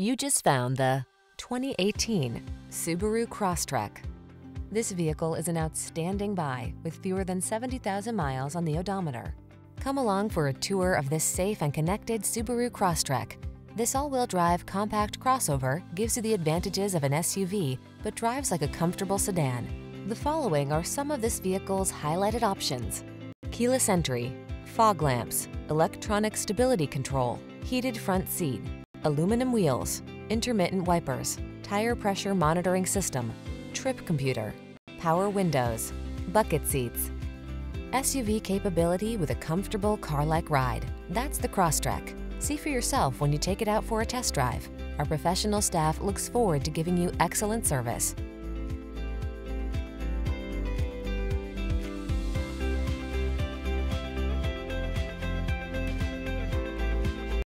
You just found the 2018 Subaru Crosstrek. This vehicle is an outstanding buy with fewer than 70,000 miles on the odometer. Come along for a tour of this safe and connected Subaru Crosstrek. This all-wheel drive compact crossover gives you the advantages of an SUV, but drives like a comfortable sedan. The following are some of this vehicle's highlighted options. Keyless entry, fog lamps, electronic stability control, heated front seat, aluminum wheels, intermittent wipers, tire pressure monitoring system, trip computer, power windows, bucket seats. SUV capability with a comfortable car-like ride. That's the Crosstrek. See for yourself when you take it out for a test drive. Our professional staff looks forward to giving you excellent service.